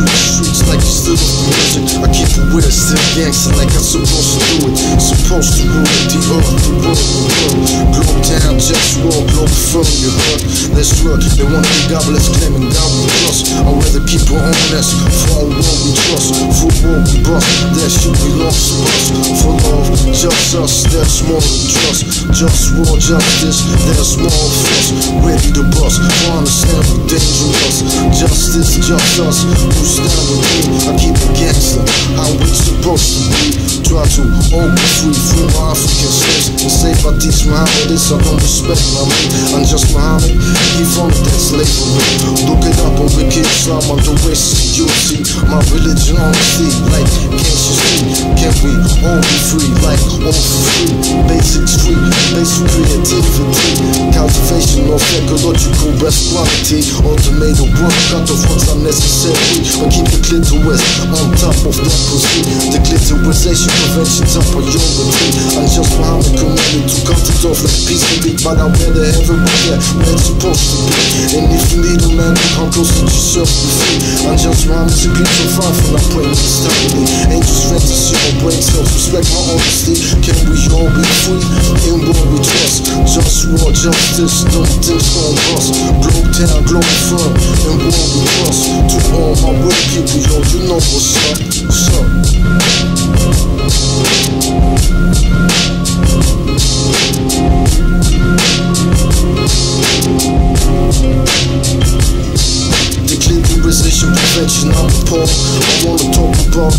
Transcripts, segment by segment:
through the streets like you still of. I keep it a still gangster like I'm supposed to do it. Supposed to rule the earth, the world, the world. Glow down, just walk, glow, from your hood. Let's work, they want to be God, let's claim and God with us it honest, for what we trust. For what we bust, that shit belongs to us. For love, just us, there's more than trust. Just war, justice, there's more of us. Ready to bust, for understand we dangerous. Justice, just us, who stand with me. I keep it gangster, how we supposed to be. Try to be free, my African slaves. And say if I teach Muhammad this, I don't respect my man. I'm just Muhammad, he from that slavery. Look it up on Islam on the West, you'll see my religion honesty. Like, can't you see? Can we all be free? Like, all for free. Basics free, basic creativity. Cultivation of ecological best quality. Automated work, cut off what's unnecessary. But keep the clitoris on top of that pussy. The clitorisation prevention top priority. I'm just Muhammad commanded to cut it off like peace and beat. But I'm where the heaven but where it's supposed to be. And if you a man, come close to yourself be free. I'm just Muhammad to be from that praying constantly. Angels fantasy on brain cells, respect my honesty. Can we all be free in what we trust? Just war, justice, don't things gon' bust. Globe town, globe firm, in what we trust. To all my real people, yo, you know what's up. What's up?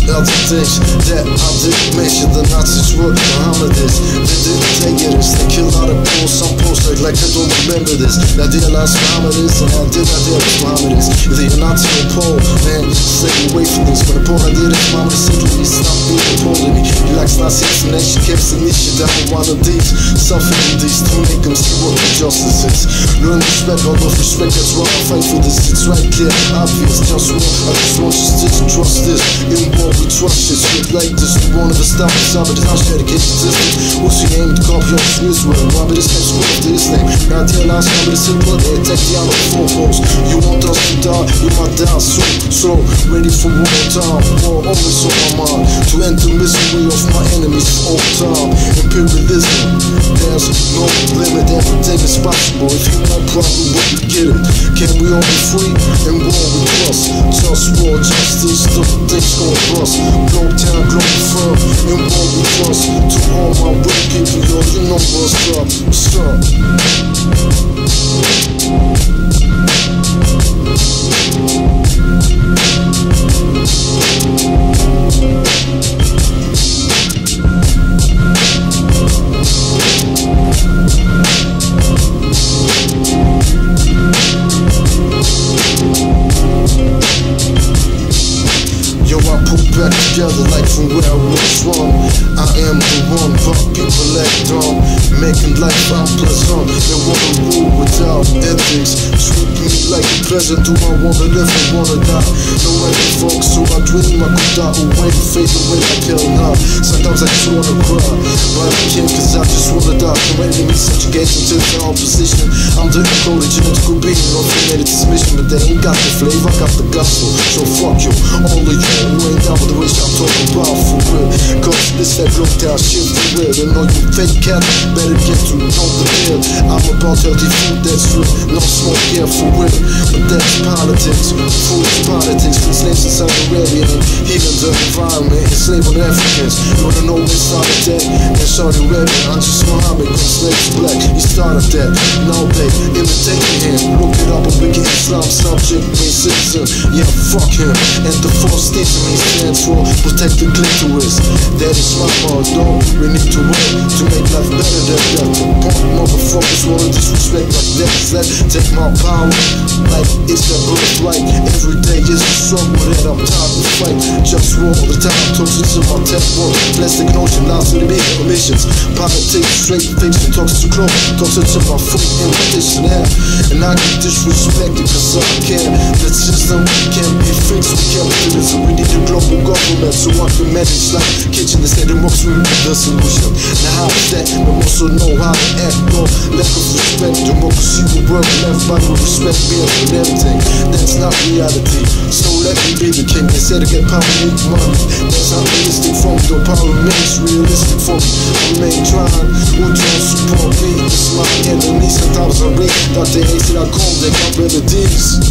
Things that I didn't mention. The Nazis were Mohammedists. They didn't take it as they killed out of posts. Some posts like, like I don't remember this. I realized Muhammad is and I did not realize Muhammad is. If you're not to a pole, man, stay away from this. When the poor idea that Muhammad is simply stop being appalled me. He likes Nazi explanation, kept the niche down with one of these. Suffering these to make them see what the justice is. Learn respect, all of respect, that's why I fight for this. It's right clear, obvious, just one. I just want you to trust this. In war, trust this. Shit like this, we won't ever stop us. I'm a house dedication system. Who's your aim to copy on Israel? Robert is next school after his name. Now, dear last number, it's simple. They attack the other four posts. You want us to die, you might die soon. So, ready for war time. War always on my mind. To end the misery of my enemies all time. Imperialism, there's no limit. Everything is possible. If you want problem, we get it. Can we all be free and war we trust? Just war, justice, things gon' bust. Globe town, globe firm, and war we trust. To all my real people, yo, you know what's up. What's up? Back together like from where I was from. I am the one, people act dumb. Making life unpleasant. They wanna rule without ethics. Treat me like a pleasure. Do I wanna live or wanna die? No any folks, so I dream I could die away, fade away hell now. Sometimes I just wanna cry, but I can't cause I just wanna die. From enemy subjugation to the opposition. I'm the encoded genetical being of humanity submission, but they ain't got the flavor, I got the gospel. So fuck you, all of you who ain't down with the wish I'm talking about for real. Cause this that look down shit for real. And all you fake cats better get to know the deal. I'm about healthy food that's real, no smoke, yeah, for real. But that's politics, food is politics. Slaves in Saudi Arabia and healing the environment, enslaving Africans. You wanna know where started that? In Saudi Arabia, I'm just Muhammad, cause slaves black. He started that. Now they imitating him. Look it up, a wicked Islam subject, main citizen. Yeah, fuck him. And the station he stands for protect the clitoris. That is my though. We need to work to make life better than that. The punk motherfuckers wanna disrespect That take my power like it's their birthright. Every day is a struggle that I'm tired to fight. Just war all the time, toxins in my world. Plastic notion, lies to the big emissions. Politics, straight fiction, talks to close. Toxins in my food and my this and. And I get disrespected cause I care. The system we can't be fixed we can't with capitalism. We need a global government so I can manage like kitchen instead of works with the solution. Now how is that? We also know how to act, no lack of respect. Democracy will work left by with respect, being and everything. That's not reality. So let me be the king instead of get power, make money. That's unrealistic for me, though power remains realistic for me. I remain trying, who don't support me? It's my enemy. Sometimes I read that they hate that I call, they got remedies.